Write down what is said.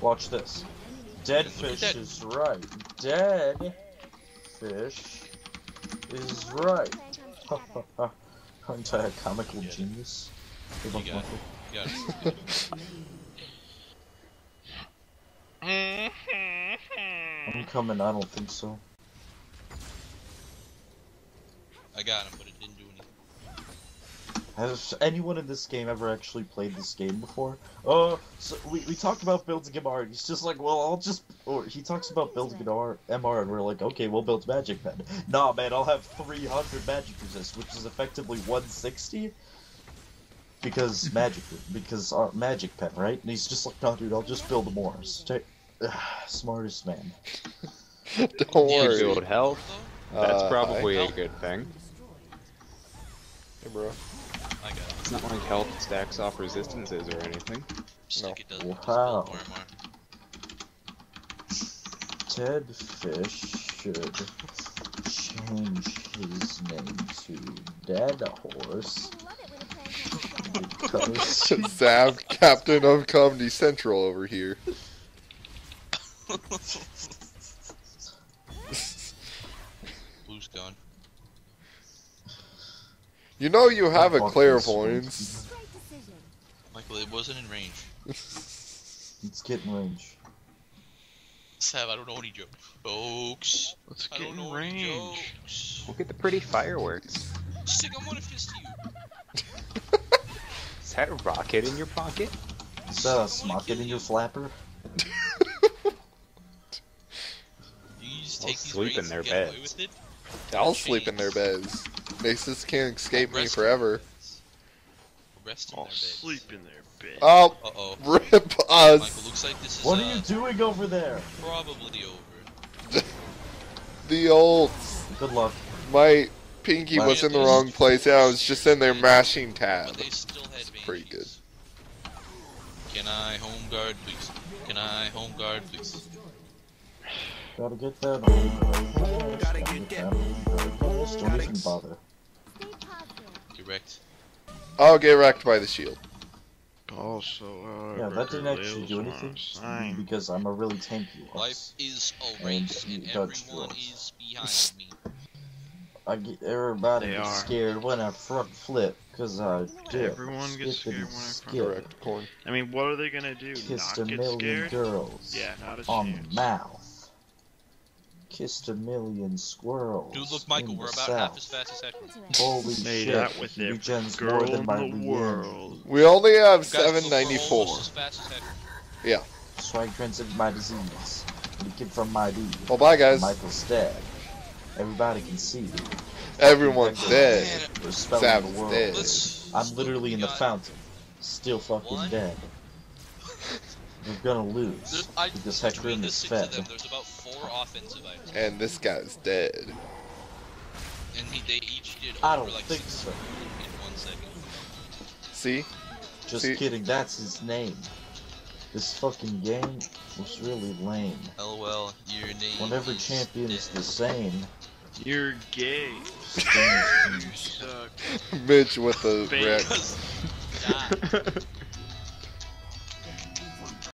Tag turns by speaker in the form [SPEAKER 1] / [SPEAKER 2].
[SPEAKER 1] Watch this. Dead fish is right. Dead fish is right. Aren't I a comical
[SPEAKER 2] Yeah.
[SPEAKER 1] genius?
[SPEAKER 2] It. You got it.
[SPEAKER 1] I'm coming, I don't think so.
[SPEAKER 2] I got him, but it didn't.
[SPEAKER 1] Has anyone in this game ever actually played this game before? Oh, so we, we talked about building MR, and he's just like, well, I'll just... Or he talks about building an R, MR, and we're like, okay, we'll build Magic Pen. Nah, man, I'll have 300 Magic Resist, which is effectively 160. Because Magic, because our Magic Pen, right? And he's just like, no, dude, I'll just build more. Stay... Smartest man.
[SPEAKER 3] Don't worry.
[SPEAKER 4] Build health.
[SPEAKER 3] Uh,
[SPEAKER 4] That's
[SPEAKER 3] I-
[SPEAKER 4] probably a good thing.
[SPEAKER 3] Hey, bro.
[SPEAKER 2] I got it.
[SPEAKER 4] It's not like health stacks off resistances or anything.
[SPEAKER 2] Just
[SPEAKER 3] No.
[SPEAKER 2] like it does. Just
[SPEAKER 1] Wow.
[SPEAKER 2] build more
[SPEAKER 1] Ted Fish should change his name to Dead Horse because
[SPEAKER 3] Sav, captain of Comedy Central over here.
[SPEAKER 2] Blue's gone.
[SPEAKER 3] You know you have a
[SPEAKER 1] Fuck
[SPEAKER 3] clairvoyance.
[SPEAKER 2] Michael, it wasn't in range.
[SPEAKER 1] Let's get in range.
[SPEAKER 2] Sav, I don't know any jokes. Jokes.
[SPEAKER 5] Let's
[SPEAKER 2] I don't
[SPEAKER 5] in
[SPEAKER 2] know any
[SPEAKER 5] range.
[SPEAKER 2] jokes.
[SPEAKER 4] Look at the pretty fireworks.
[SPEAKER 2] Sick, I'm gonna fist you.
[SPEAKER 4] Is that a rocket in your pocket?
[SPEAKER 1] Is that a smocket in your flapper?
[SPEAKER 2] You just
[SPEAKER 4] I'll
[SPEAKER 2] these
[SPEAKER 4] sleep in their
[SPEAKER 2] and get away
[SPEAKER 4] beds.
[SPEAKER 3] I'll sleep in their beds. Maces can't escape me forever.
[SPEAKER 2] Rest in
[SPEAKER 5] I'll
[SPEAKER 2] their beds.
[SPEAKER 5] sleep in their bed.
[SPEAKER 3] Oh,
[SPEAKER 2] Uh oh.
[SPEAKER 3] rip
[SPEAKER 2] Michael,
[SPEAKER 3] us.
[SPEAKER 2] looks like this is
[SPEAKER 1] What
[SPEAKER 2] uh,
[SPEAKER 1] are you doing over there?
[SPEAKER 2] probably over.
[SPEAKER 3] The old.
[SPEAKER 1] Good luck.
[SPEAKER 3] My pinky was in the wrong place. and I was just in there mashing tab.
[SPEAKER 2] But they still had advantages.
[SPEAKER 3] pretty good.
[SPEAKER 2] Can I home guard, please? Can I home guard, please?
[SPEAKER 1] Gotta get that home. Gotta get that. Just don't even bother.
[SPEAKER 2] Direct.
[SPEAKER 3] I'll get wrecked by the shield.
[SPEAKER 5] Also, uh,
[SPEAKER 1] Yeah, that didn't actually do anything
[SPEAKER 5] sign.
[SPEAKER 1] because I'm a really tanky
[SPEAKER 2] Life
[SPEAKER 1] horse.
[SPEAKER 2] is a race,
[SPEAKER 1] you
[SPEAKER 2] and everyone is behind me.
[SPEAKER 1] I get everybody gets scared when I front flip because I dip.
[SPEAKER 5] Everyone gets scared when I front
[SPEAKER 1] skip.
[SPEAKER 3] Correct, corn.
[SPEAKER 5] I mean, what are they gonna do?
[SPEAKER 1] Kissed
[SPEAKER 5] Not
[SPEAKER 1] a
[SPEAKER 5] get
[SPEAKER 1] million
[SPEAKER 5] scared?
[SPEAKER 1] girls
[SPEAKER 5] Yeah, not a
[SPEAKER 1] on
[SPEAKER 5] chance.
[SPEAKER 1] the mouth. Kissed a million squirrels.
[SPEAKER 2] Dude, look, Michael, we're
[SPEAKER 1] the
[SPEAKER 2] about
[SPEAKER 1] south.
[SPEAKER 2] half as fast as Hecarim.
[SPEAKER 1] Holy
[SPEAKER 5] Made
[SPEAKER 1] shit!
[SPEAKER 5] out with
[SPEAKER 1] he
[SPEAKER 5] every
[SPEAKER 1] regens more than my
[SPEAKER 5] the world.
[SPEAKER 3] We only have
[SPEAKER 2] Guys, look, we're
[SPEAKER 3] 794.
[SPEAKER 2] almost as fast as Hecarim.
[SPEAKER 1] Swag transcended my disease. The kid from my D.
[SPEAKER 3] Well, bye, guys.
[SPEAKER 1] Michael's dead. Everybody can see.
[SPEAKER 3] Everyone's
[SPEAKER 2] Oh,
[SPEAKER 3] dead.
[SPEAKER 2] man,
[SPEAKER 1] We're spelling
[SPEAKER 3] Sav's
[SPEAKER 1] the world.
[SPEAKER 3] dead.
[SPEAKER 1] I'm literally in the fountain. Still fucking
[SPEAKER 2] One.
[SPEAKER 1] dead. We're gonna
[SPEAKER 2] There's,
[SPEAKER 1] lose.
[SPEAKER 2] I,
[SPEAKER 1] Because
[SPEAKER 2] between
[SPEAKER 1] Hecarim
[SPEAKER 2] the
[SPEAKER 1] is
[SPEAKER 2] six
[SPEAKER 1] fed.
[SPEAKER 2] of them, there's about four offensive items,
[SPEAKER 3] And this guy's dead.
[SPEAKER 2] and he, they each did
[SPEAKER 1] I don't
[SPEAKER 2] like
[SPEAKER 1] think
[SPEAKER 2] six
[SPEAKER 1] so.
[SPEAKER 2] in one second.
[SPEAKER 3] See?
[SPEAKER 1] Just
[SPEAKER 3] See-
[SPEAKER 1] kidding, that's his name. This fucking game was really lame.
[SPEAKER 2] LOL, your name.
[SPEAKER 1] When every
[SPEAKER 2] is
[SPEAKER 1] champion is
[SPEAKER 2] dead.
[SPEAKER 1] the same,
[SPEAKER 5] You're gay.
[SPEAKER 1] things
[SPEAKER 5] You suck.
[SPEAKER 3] Mitch with the
[SPEAKER 5] Bait.
[SPEAKER 3] wreck.
[SPEAKER 2] Because- God.